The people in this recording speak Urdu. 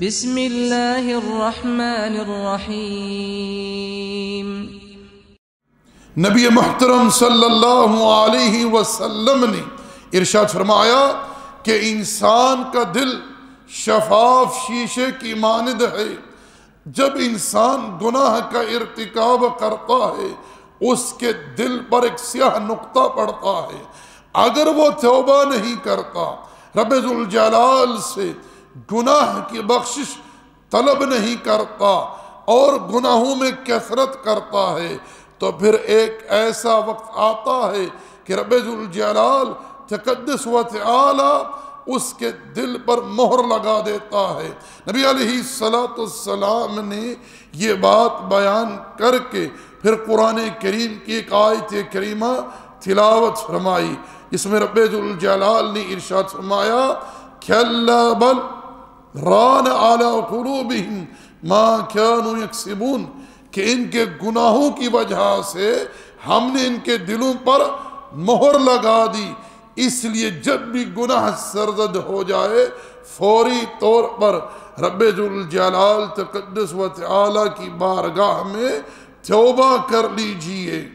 بسم الله الرحمن الرحيم نبی محترم صلی اللہ علیہ وسلم نے ارشاد فرمایا کہ انسان کا دل شفاف شیشے کی ماند ہے۔ جب انسان گناہ کا ارتکاب کرتا ہے، اس کے دل پر ایک سیاہ نقطہ پڑتا ہے۔ اگر وہ توبہ نہیں کرتا، رب ذوالجلال سے گناہ کی بخشش طلب نہیں کرتا اور گناہوں میں کثرت کرتا ہے، تو پھر ایک ایسا وقت آتا ہے کہ رب ذوالجلال تقدس و تعالی اس کے دل پر مہر لگا دیتا ہے۔ نبی علیہ السلام نے یہ بات بیان کر کے پھر قرآن کریم کی ایک آیت کریمہ تلاوت فرمائی۔ جس میں رب ذوالجلال نے ارشاد فرمایا کھلا بل ران علی قلوبہم ما كانوا یکسبون، کہ ان کے گناہوں کی وجہ سے ہم نے ان کے دلوں پر مہر لگا دی۔ اس لیے جب بھی گناہ سرزد ہو جائے، فوری طور پر رب ذوالجلال تقدس و تعالی کی بارگاہ میں توبہ کر لیجیے۔